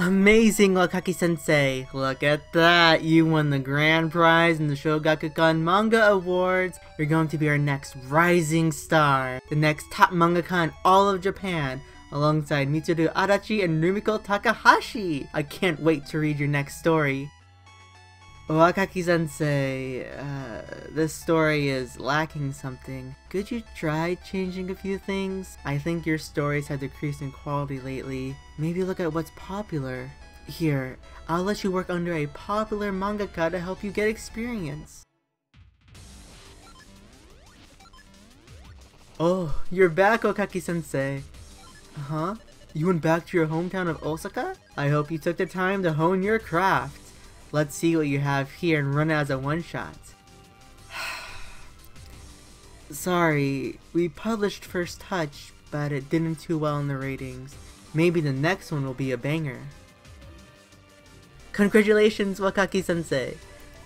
Amazing, Wakaki Sensei! Look at that! You won the grand prize in the Shogakukan Manga Awards! You're going to be our next rising star, the next top mangaka in all of Japan, alongside Mitsuru Adachi and Rumiko Takahashi! I can't wait to read your next story. Wakaki sensei, uh, this story is lacking something. Could you try changing a few things? I think your stories have decreased in quality lately. Maybe look at what's popular. Here, I'll let you work under a popular mangaka to help you get experience. Oh, you're back, Wakaki sensei. Huh? You went back to your hometown of Osaka? I hope you took the time to hone your craft. Let's see what you have here and run as a one-shot. Sorry, we published First Touch, but it didn't too well in the ratings. Maybe the next one will be a banger. Congratulations, Wakaki-sensei!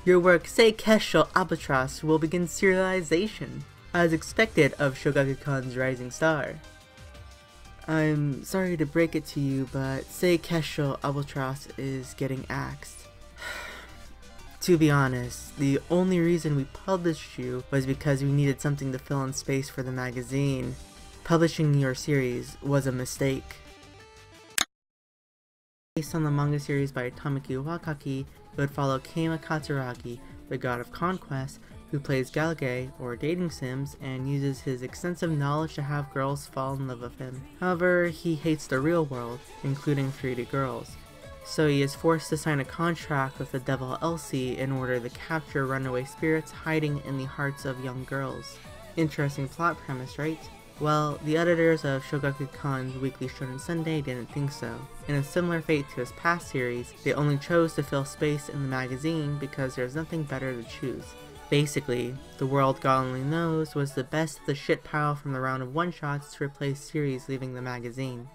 Your work Sei Kesho Albatross will begin serialization, as expected of Shogakukan's Rising Star. I'm sorry to break it to you, but Sei Kesho Albatross is getting axed. To be honest, the only reason we published you was because we needed something to fill in space for the magazine. Publishing your series was a mistake. Based on the manga series by Tamiki Wakaki, it would follow Keima Katsuragi, the god of conquest, who plays galge, or dating sims, and uses his extensive knowledge to have girls fall in love with him. However, he hates the real world, including 3D girls so he is forced to sign a contract with the devil Elsie in order to capture runaway spirits hiding in the hearts of young girls. Interesting plot premise, right? Well, the editors of Shogakukan's Weekly Shonen Sunday didn't think so. In a similar fate to his past series, they only chose to fill space in the magazine because there's nothing better to choose. Basically, The World God Only Knows was the best of the shit pile from the round of one-shots to replace series leaving the magazine.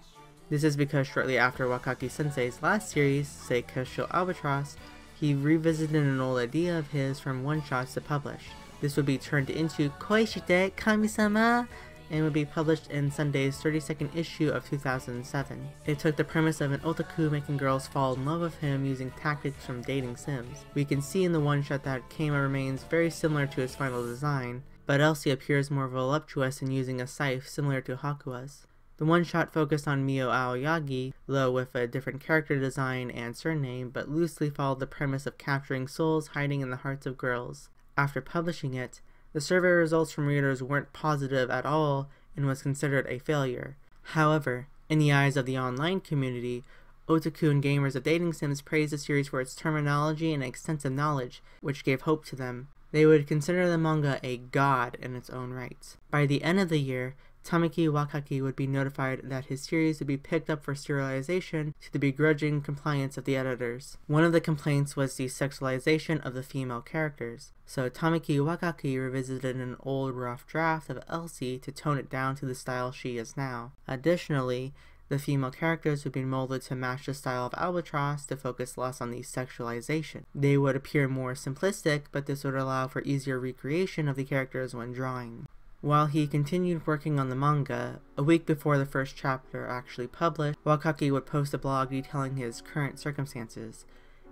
This is because shortly after Wakaki Sensei's last series, Sei Kesho Albatross, he revisited an old idea of his from one-shots to publish. This would be turned into Koishite Kami-sama and would be published in Sunday's 32nd issue of 2007. It took the premise of an otaku making girls fall in love with him using tactics from dating sims. We can see in the one-shot that Keima remains very similar to his final design, but Elsie appears more voluptuous and using a scythe similar to Hakua's. The one-shot focused on Mio Aoyagi, though with a different character design and surname, but loosely followed the premise of capturing souls hiding in the hearts of girls. After publishing it, the survey results from readers weren't positive at all and was considered a failure. However, in the eyes of the online community, otaku and gamers of dating sims praised the series for its terminology and extensive knowledge, which gave hope to them. They would consider the manga a god in its own right. By the end of the year, Tamiki Wakaki would be notified that his series would be picked up for serialization to the begrudging compliance of the editors. One of the complaints was the sexualization of the female characters, so Tamiki Wakaki revisited an old rough draft of Elsie to tone it down to the style she is now. Additionally, the female characters would be molded to match the style of Albatross to focus less on the sexualization. They would appear more simplistic, but this would allow for easier recreation of the characters when drawing. While he continued working on the manga, a week before the first chapter actually published, Wakaki would post a blog detailing his current circumstances.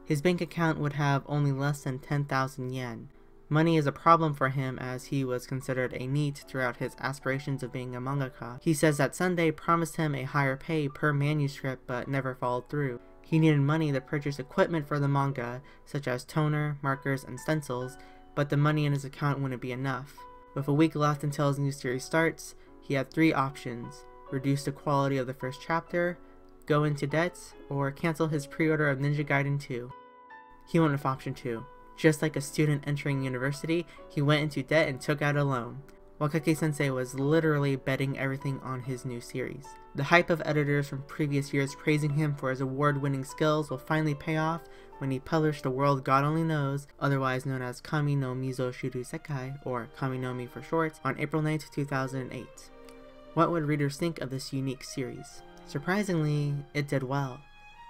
His bank account would have only less than 10,000 yen. Money is a problem for him as he was considered a NEET throughout his aspirations of being a mangaka. He says that Sunday promised him a higher pay per manuscript but never followed through. He needed money to purchase equipment for the manga, such as toner, markers, and stencils, but the money in his account wouldn't be enough. With a week left until his new series starts, he had three options reduce the quality of the first chapter, go into debt, or cancel his pre order of Ninja Gaiden 2. He went with option 2. Just like a student entering university, he went into debt and took out a loan. Wakaki sensei was literally betting everything on his new series. The hype of editors from previous years praising him for his award winning skills will finally pay off when he published The World God Only Knows, otherwise known as Kami no Mizo Shiru Sekai, or Kami no Mi for short, on April 9, 2008. What would readers think of this unique series? Surprisingly, it did well.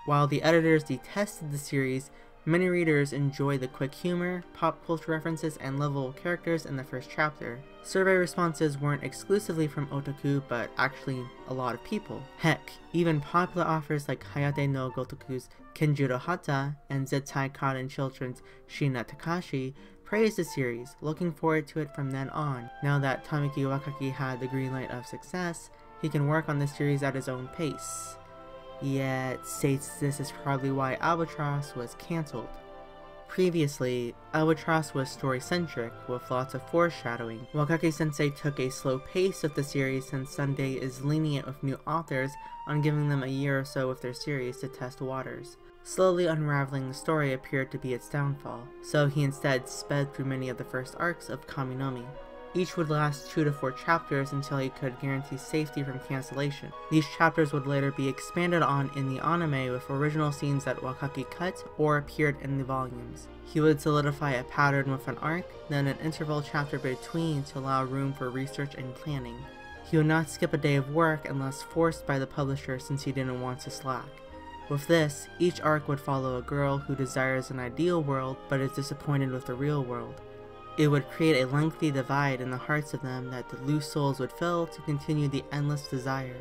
While the editors detested the series, Many readers enjoy the quick humor, pop culture references, and lovable characters in the first chapter. Survey responses weren't exclusively from otaku, but actually a lot of people. Heck, even popular authors like Hayate no Gotoku's Kenjiro Hata and Zettai Karen Children's Shiina Takashi praised the series, looking forward to it from then on. Now that Tamiki Wakaki had the green light of success, he can work on the series at his own pace. Yet states this is probably why Albatross was cancelled. Previously, Albatross was story-centric, with lots of foreshadowing. Wakaki Sensei took a slow pace with the series since Sunday is lenient with new authors on giving them a year or so with their series to test waters. Slowly unraveling the story appeared to be its downfall, so he instead sped through many of the first arcs of Kaminomi. Each would last 2 to 4 chapters until he could guarantee safety from cancellation. These chapters would later be expanded on in the anime with original scenes that Wakaki cut or appeared in the volumes. He would solidify a pattern with an arc, then an interval chapter between to allow room for research and planning. He would not skip a day of work unless forced by the publisher since he didn't want to slack. With this, each arc would follow a girl who desires an ideal world but is disappointed with the real world. It would create a lengthy divide in the hearts of them that the loose souls would fill to continue the endless desire.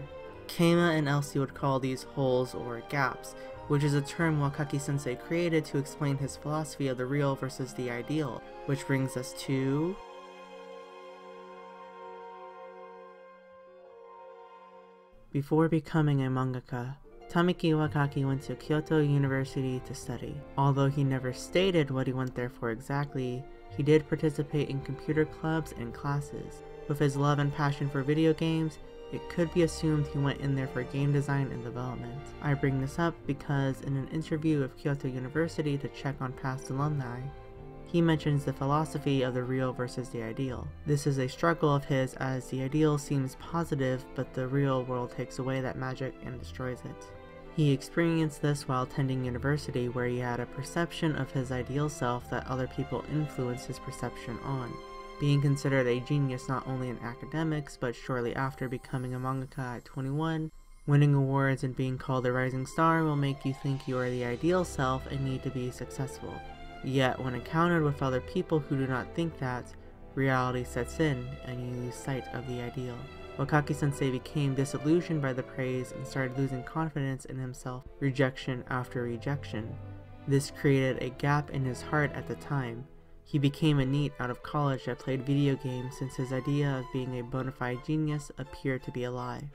Keima and Elsie would call these holes or gaps, which is a term Wakaki sensei created to explain his philosophy of the real versus the ideal, which brings us to... Before becoming a mangaka, Tamiki Wakaki went to Kyoto University to study. Although he never stated what he went there for exactly, he did participate in computer clubs and classes. With his love and passion for video games, it could be assumed he went in there for game design and development. I bring this up because in an interview with Kyoto University to check on past alumni, he mentions the philosophy of the real versus the ideal. This is a struggle of his as the ideal seems positive, but the real world takes away that magic and destroys it. He experienced this while attending university where he had a perception of his ideal self that other people influenced his perception on. Being considered a genius not only in academics, but shortly after becoming a mangaka at 21, winning awards and being called a rising star will make you think you are the ideal self and need to be successful. Yet, when encountered with other people who do not think that, reality sets in and you lose sight of the ideal. Wakaki sensei became disillusioned by the praise and started losing confidence in himself, rejection after rejection. This created a gap in his heart at the time. He became a NEET out of college that played video games since his idea of being a bona fide genius appeared to be a lie.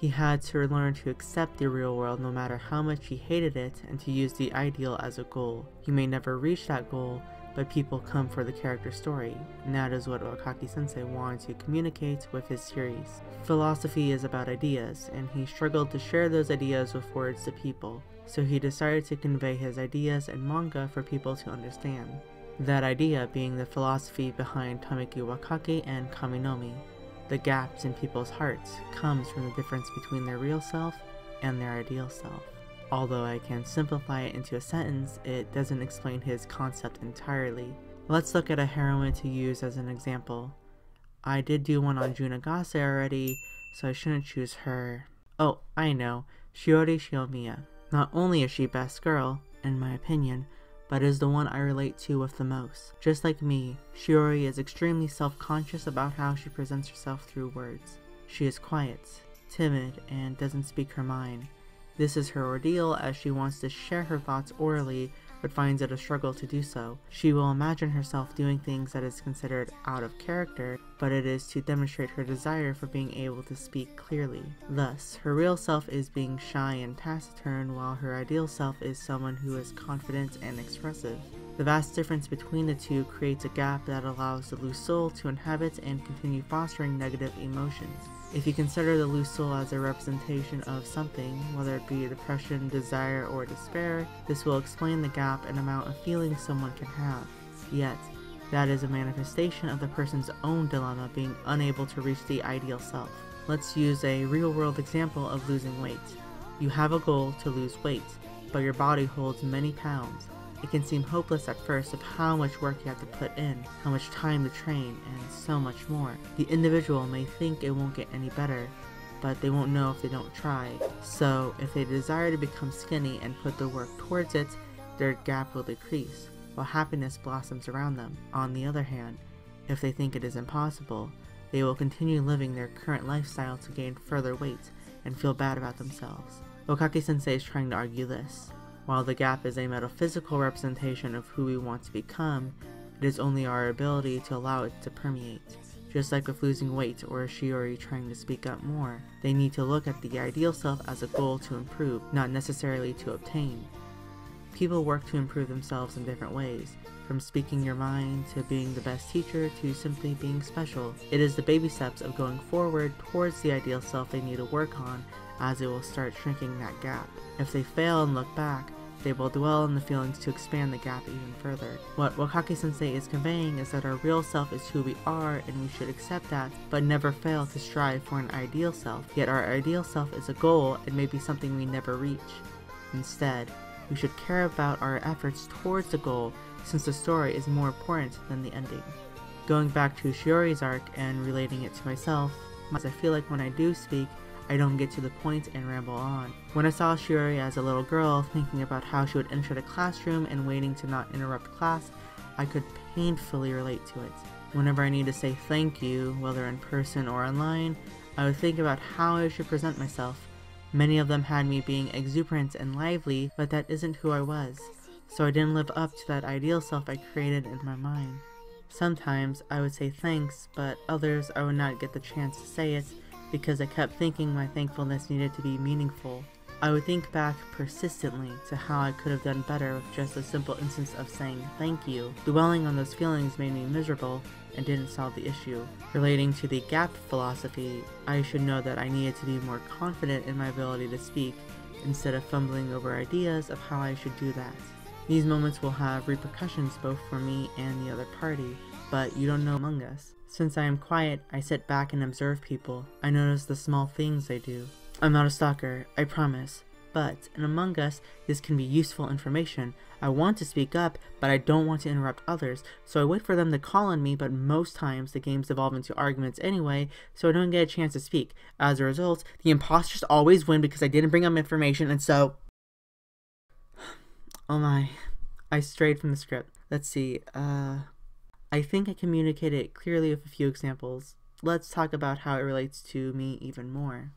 He had to learn to accept the real world no matter how much he hated it and to use the ideal as a goal. He may never reach that goal, but people come for the character story, and that is what Wakaki sensei wanted to communicate with his series. Philosophy is about ideas, and he struggled to share those ideas with words to people, so he decided to convey his ideas in manga for people to understand. That idea being the philosophy behind Tamiki Wakaki and Kaminomi. The gaps in people's hearts comes from the difference between their real self and their ideal self. Although I can simplify it into a sentence, it doesn't explain his concept entirely. Let's look at a heroine to use as an example. I did do one on Jun Nagase already, so I shouldn't choose her. Oh, I know, Shiori Shiomiya. Not only is she best girl, in my opinion, but is the one I relate to with the most. Just like me, Shiori is extremely self-conscious about how she presents herself through words. She is quiet, timid, and doesn't speak her mind. This is her ordeal as she wants to share her thoughts orally but finds it a struggle to do so. She will imagine herself doing things that is considered out of character, but it is to demonstrate her desire for being able to speak clearly. Thus, her real self is being shy and taciturn, while her ideal self is someone who is confident and expressive. The vast difference between the two creates a gap that allows the loose soul to inhabit and continue fostering negative emotions. If you consider the loose soul as a representation of something, whether it be depression, desire, or despair, this will explain the gap and amount of feelings someone can have. Yet, that is a manifestation of the person's own dilemma being unable to reach the ideal self. Let's use a real world example of losing weight. You have a goal to lose weight, but your body holds many pounds. It can seem hopeless at first of how much work you have to put in, how much time to train, and so much more. The individual may think it won't get any better, but they won't know if they don't try. So, if they desire to become skinny and put the work towards it, their gap will decrease, while happiness blossoms around them. On the other hand, if they think it is impossible, they will continue living their current lifestyle to gain further weight and feel bad about themselves. Wakaki sensei is trying to argue this. While the gap is a metaphysical representation of who we want to become, it is only our ability to allow it to permeate. Just like with losing weight or a Shiori trying to speak up more, they need to look at the ideal self as a goal to improve, not necessarily to obtain. People work to improve themselves in different ways, from speaking your mind to being the best teacher to simply being special. It is the baby steps of going forward towards the ideal self they need to work on as it will start shrinking that gap. If they fail and look back, they will dwell on the feelings to expand the gap even further. What Wakaki sensei is conveying is that our real self is who we are and we should accept that, but never fail to strive for an ideal self. Yet our ideal self is a goal and may be something we never reach. Instead, we should care about our efforts towards the goal since the story is more important than the ending. Going back to Shiori's arc and relating it to myself, I feel like when I do speak, I don't get to the point and ramble on. When I saw Shiori as a little girl thinking about how she would enter the classroom and waiting to not interrupt class, I could painfully relate to it. Whenever I need to say thank you, whether in person or online, I would think about how I should present myself. Many of them had me being exuberant and lively, but that isn't who I was, so I didn't live up to that ideal self I created in my mind. Sometimes I would say thanks, but others I would not get the chance to say it because I kept thinking my thankfulness needed to be meaningful. I would think back persistently to how I could have done better with just a simple instance of saying thank you. Dwelling on those feelings made me miserable and didn't solve the issue. Relating to the gap philosophy, I should know that I needed to be more confident in my ability to speak instead of fumbling over ideas of how I should do that. These moments will have repercussions both for me and the other party, but you don't know among us. Since I am quiet, I sit back and observe people. I notice the small things they do. I'm not a stalker, I promise. But in Among Us, this can be useful information. I want to speak up, but I don't want to interrupt others, so I wait for them to call on me, but most times the games devolve into arguments anyway, so I don't get a chance to speak. As a result, the imposters always win because I didn't bring up information, and so... Oh my. I strayed from the script. Let's see, uh... I think I communicated it clearly with a few examples. Let's talk about how it relates to me even more.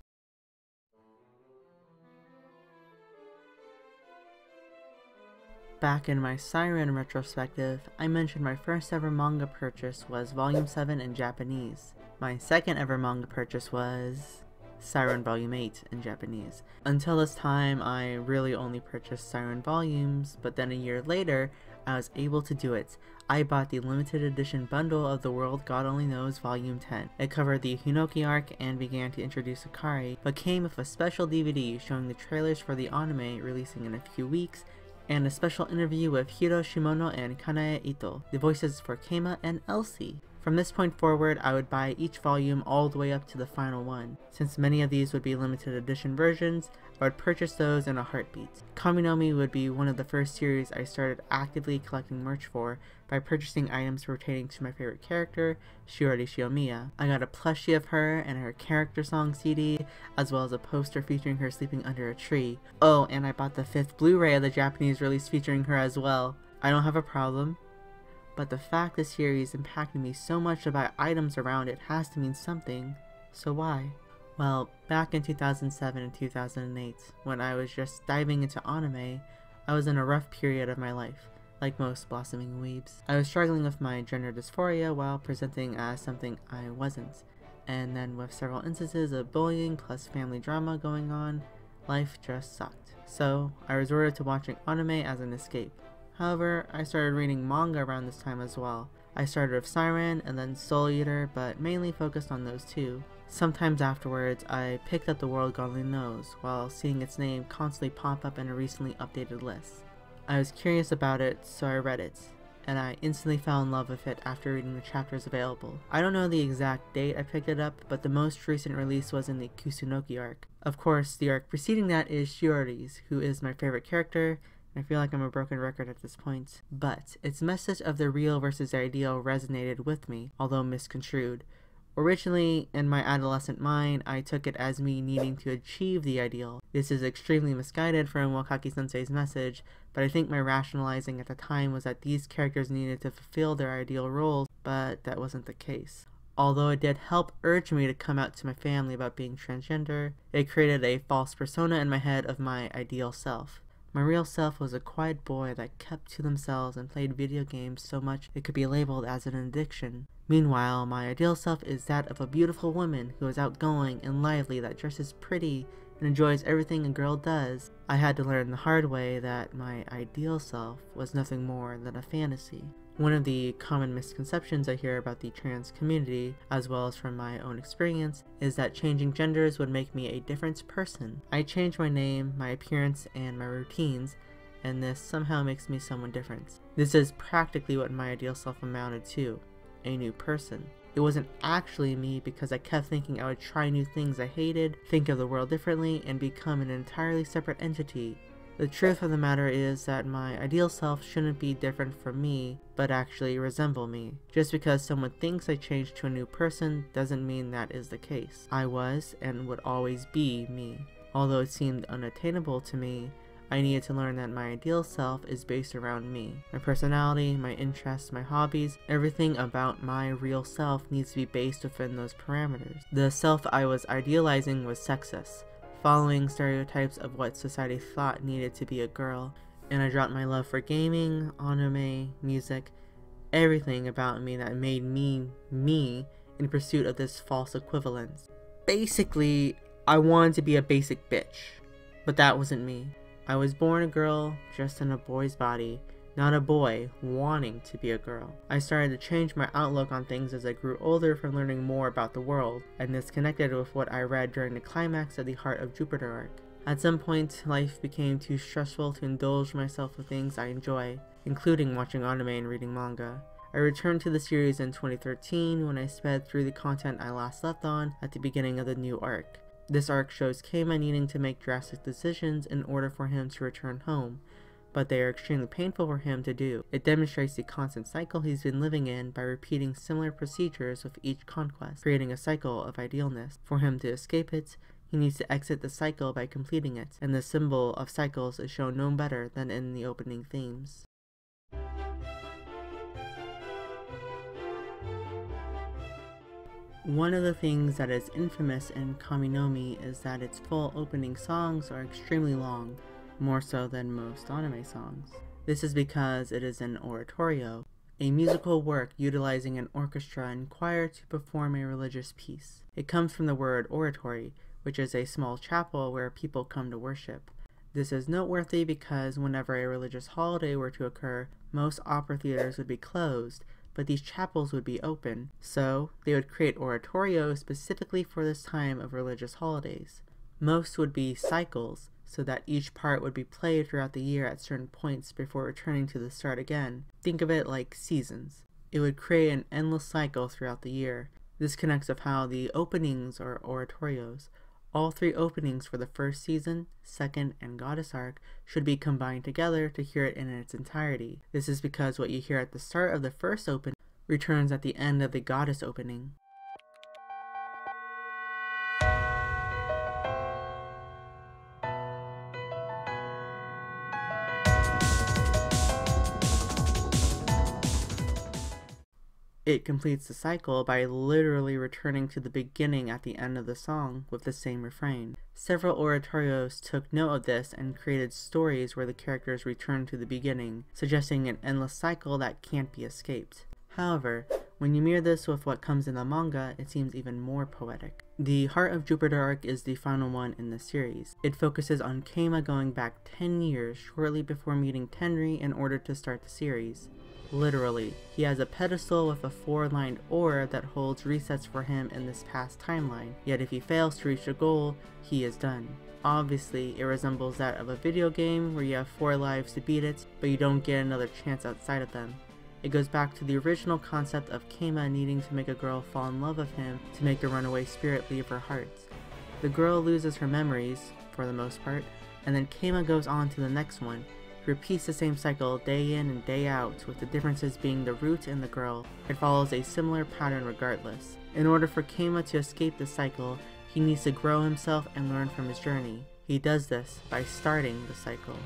Back in my Psyren retrospective, I mentioned my first ever manga purchase was Volume 7 in Japanese. My second ever manga purchase was Psyren Volume 8 in Japanese. Until this time, I really only purchased Psyren volumes, but then a year later, I was able to do it. I bought the limited edition bundle of The World God Only Knows Volume 10. It covered the Hinoki arc and began to introduce Akari, but came with a special DVD showing the trailers for the anime releasing in a few weeks, and a special interview with Hiro Shimono and Kanae Ito, the voices for Keima and Elsie. From this point forward, I would buy each volume all the way up to the final one. Since many of these would be limited edition versions, I would purchase those in a heartbeat. Kaminomi would be one of the first series I started actively collecting merch for by purchasing items pertaining to my favorite character, Shiori Shiomiya. I got a plushie of her and her character song CD, as well as a poster featuring her sleeping under a tree. Oh, and I bought the fifth Blu-ray of the Japanese release featuring her as well. I don't have a problem but the fact the series impacted me so much about items around it has to mean something. So why? Well, back in 2007 and 2008, when I was just diving into anime, I was in a rough period of my life, like most blossoming weebs. I was struggling with my gender dysphoria while presenting as something I wasn't, and then with several instances of bullying plus family drama going on, life just sucked. So, I resorted to watching anime as an escape. However, I started reading manga around this time as well. I started with Psyren and then Soul Eater, but mainly focused on those two. Sometimes afterwards, I picked up The World God Only Knows, while seeing its name constantly pop up in a recently updated list. I was curious about it, so I read it, and I instantly fell in love with it after reading the chapters available. I don't know the exact date I picked it up, but the most recent release was in the Kusunoki arc. Of course, the arc preceding that is Shiori's, who is my favorite character, I feel like I'm a broken record at this point. But its message of the real versus ideal resonated with me, although misconstrued. Originally, in my adolescent mind, I took it as me needing to achieve the ideal. This is extremely misguided from Wakaki sensei's message, but I think my rationalizing at the time was that these characters needed to fulfill their ideal roles, but that wasn't the case. Although it did help urge me to come out to my family about being transgender, it created a false persona in my head of my ideal self. My real self was a quiet boy that kept to themselves and played video games so much it could be labeled as an addiction. Meanwhile, my ideal self is that of a beautiful woman who is outgoing and lively that dresses pretty and enjoys everything a girl does. I had to learn the hard way that my ideal self was nothing more than a fantasy. One of the common misconceptions I hear about the trans community, as well as from my own experience, is that changing genders would make me a different person. I change my name, my appearance, and my routines, and this somehow makes me someone different. This is practically what my ideal self amounted to a new person. It wasn't actually me because I kept thinking I would try new things I hated, think of the world differently, and become an entirely separate entity the truth of the matter is that my ideal self shouldn't be different from me, but actually resemble me. Just because someone thinks I changed to a new person doesn't mean that is the case. I was and would always be me. Although it seemed unattainable to me, I needed to learn that my ideal self is based around me. My personality, my interests, my hobbies, everything about my real self needs to be based within those parameters. The self I was idealizing was sexist following stereotypes of what society thought needed to be a girl, and I dropped my love for gaming, anime, music, everything about me that made me me in pursuit of this false equivalence. Basically, I wanted to be a basic bitch, but that wasn't me. I was born a girl, dressed in a boy's body, not a boy wanting to be a girl. I started to change my outlook on things as I grew older from learning more about the world, and this connected with what I read during the climax of the Heart of Jupiter arc. At some point, life became too stressful to indulge myself with things I enjoy, including watching anime and reading manga. I returned to the series in 2013 when I sped through the content I last left on at the beginning of the new arc. This arc shows Keima needing to make drastic decisions in order for him to return home, but they are extremely painful for him to do. It demonstrates the constant cycle he's been living in by repeating similar procedures with each conquest, creating a cycle of idealness. For him to escape it, he needs to exit the cycle by completing it, and the symbol of cycles is shown no better than in the opening themes. One of the things that is infamous in Kaminomi is that its full opening songs are extremely long, more so than most anime songs. This is because it is an oratorio, a musical work utilizing an orchestra and choir to perform a religious piece. It comes from the word oratory, which is a small chapel where people come to worship. This is noteworthy because whenever a religious holiday were to occur, most opera theaters would be closed, but these chapels would be open, so they would create oratorios specifically for this time of religious holidays. Most would be cycles, so that each part would be played throughout the year at certain points before returning to the start again. Think of it like seasons. It would create an endless cycle throughout the year. This connects with how the openings or oratorios. All three openings for the first season, second, and goddess arc should be combined together to hear it in its entirety. This is because what you hear at the start of the first opening returns at the end of the goddess opening. It completes the cycle by literally returning to the beginning at the end of the song with the same refrain. Several oratorios took note of this and created stories where the characters return to the beginning, suggesting an endless cycle that can't be escaped. However, when you mirror this with what comes in the manga, it seems even more poetic. The Heart of Jupiter arc is the final one in the series. It focuses on Keima going back 10 years shortly before meeting Tenri in order to start the series. Literally, he has a pedestal with a four-lined aura that holds resets for him in this past timeline, yet if he fails to reach a goal, he is done. Obviously, it resembles that of a video game where you have four lives to beat it, but you don't get another chance outside of them. It goes back to the original concept of Keima needing to make a girl fall in love with him to make the runaway spirit leave her heart. The girl loses her memories, for the most part, and then Keima goes on to the next one, repeats the same cycle day in and day out, with the differences being the root and the girl. It follows a similar pattern regardless. In order for Keima to escape the cycle, he needs to grow himself and learn from his journey. He does this by starting the cycle.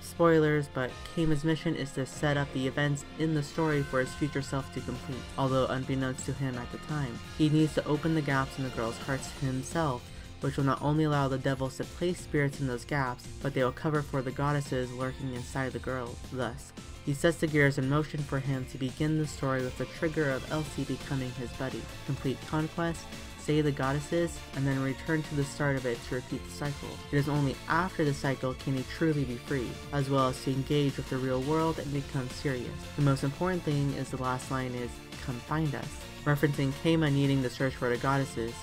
Spoilers, but Keima's mission is to set up the events in the story for his future self to complete, although unbeknownst to him at the time. He needs to open the gaps in the girl's hearts himself, which will not only allow the devils to place spirits in those gaps, but they will cover for the goddesses lurking inside the girl. Thus, he sets the gears in motion for him to begin the story with the trigger of Elsie becoming his buddy, complete conquest, say the goddesses, and then return to the start of it to repeat the cycle. It is only after the cycle can he truly be free, as well as to engage with the real world and become serious. The most important thing is the last line is, come find us, referencing Keima needing to search for the goddesses,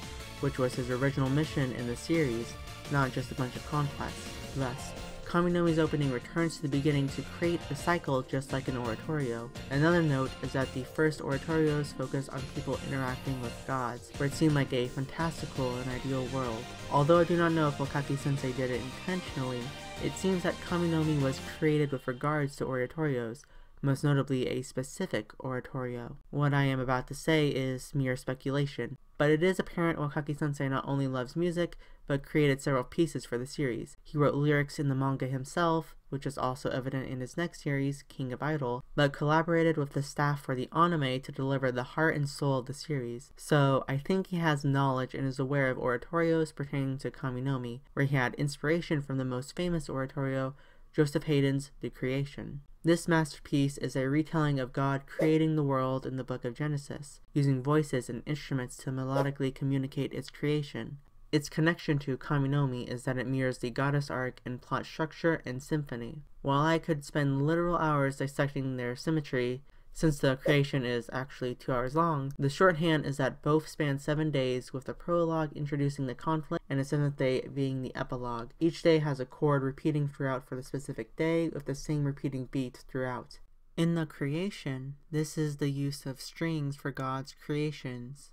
which was his original mission in the series, not just a bunch of conquests. Thus, Kaminomi's opening returns to the beginning to create a cycle just like an oratorio. Another note is that the first oratorios focus on people interacting with gods, where it seemed like a fantastical and ideal world. Although I do not know if Wakaki sensei did it intentionally, it seems that Kaminomi was created with regards to oratorios, most notably a specific oratorio. What I am about to say is mere speculation, but it is apparent Wakaki sensei not only loves music, but created several pieces for the series. He wrote lyrics in the manga himself, which is also evident in his next series, King of Idol, but collaborated with the staff for the anime to deliver the heart and soul of the series. So I think he has knowledge and is aware of oratorios pertaining to Kaminomi, where he had inspiration from the most famous oratorio, Joseph Haydn's The Creation. This masterpiece is a retelling of God creating the world in the book of Genesis, using voices and instruments to melodically communicate its creation. Its connection to Kaminomi is that it mirrors the goddess arc in plot structure and symphony. While I could spend literal hours dissecting their symmetry, since the creation is actually two hours long, the shorthand is that both span seven days, with the prologue introducing the conflict and the seventh day being the epilogue. Each day has a chord repeating throughout for the specific day, with the same repeating beat throughout. In the creation, this is the use of strings for God's creations.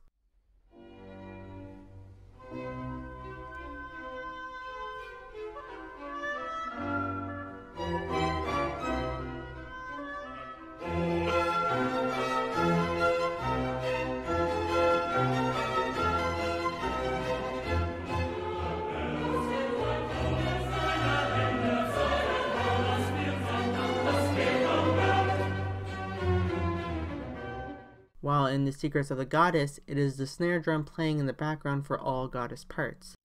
While in The Secrets of the Goddess, it is the snare drum playing in the background for all goddess parts.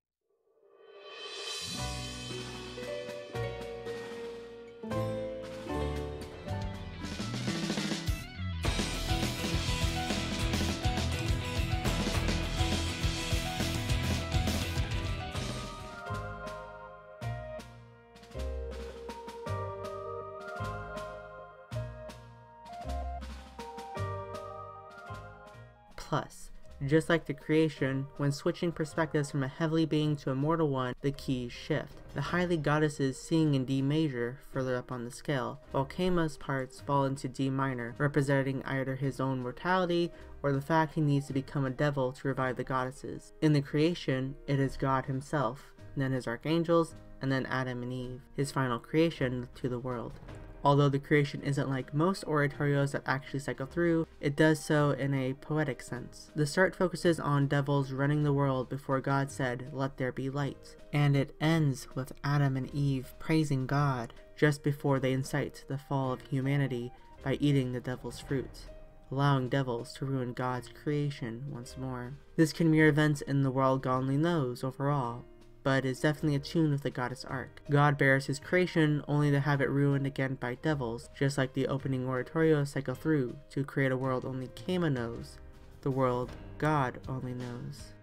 Just like the creation, when switching perspectives from a heavenly being to a mortal one, the keys shift. The highly goddesses sing in D major, further up on the scale, while Keima's parts fall into D minor, representing either his own mortality or the fact he needs to become a devil to revive the goddesses. In the creation, it is God himself, then his archangels, and then Adam and Eve, his final creation to the world. Although the creation isn't like most oratorios that actually cycle through, it does so in a poetic sense. The start focuses on devils running the world before God said, Let there be light. And it ends with Adam and Eve praising God just before they incite the fall of humanity by eating the devil's fruit allowing devils to ruin God's creation once more. This can mirror events in the world God only knows overall, but is definitely attuned with the goddess arc. God bears his creation only to have it ruined again by devils, just like the opening oratorio cycle through to create a world only Keima knows, the world God only knows.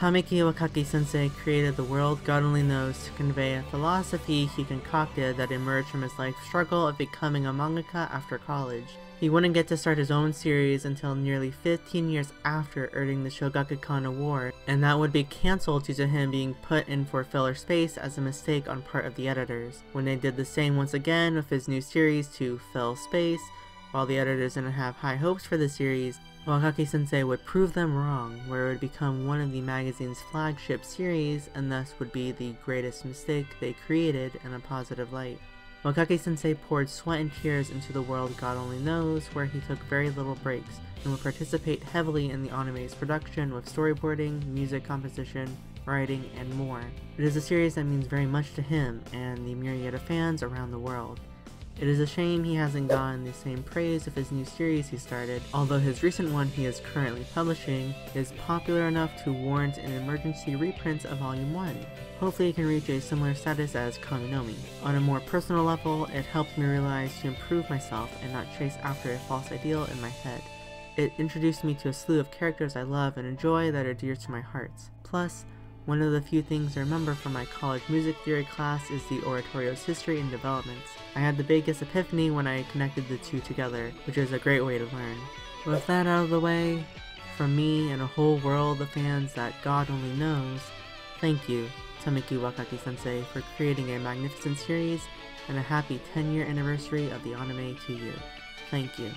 Tamiki Wakaki sensei created the world God only knows to convey a philosophy he concocted that emerged from his life struggle of becoming a mangaka after college. He wouldn't get to start his own series until nearly 15 years after earning the Shogakukan Award, and that would be cancelled due to him being put in for filler space as a mistake on part of the editors. When they did the same once again with his new series to fill space, while the editors didn't have high hopes for the series, Wakaki Sensei would prove them wrong, where it would become one of the magazine's flagship series and thus would be the greatest mistake they created in a positive light. Wakaki Sensei poured sweat and tears into the world God only knows, where he took very little breaks and would participate heavily in the anime's production with storyboarding, music composition, writing, and more. It is a series that means very much to him and the myriad of fans around the world. It is a shame he hasn't gotten the same praise of his new series he started, although his recent one he is currently publishing is popular enough to warrant an emergency reprint of Volume 1. Hopefully it can reach a similar status as Kaminomi. On a more personal level, it helped me realize to improve myself and not chase after a false ideal in my head. It introduced me to a slew of characters I love and enjoy that are dear to my heart. Plus, one of the few things I remember from my college music theory class is the oratorio's history and developments. I had the biggest epiphany when I connected the two together, which is a great way to learn. With that out of the way, from me and a whole world of fans that God only knows, thank you, Tamiki Wakaki Sensei, for creating a magnificent series and a happy 10 year anniversary of the anime to you. Thank you.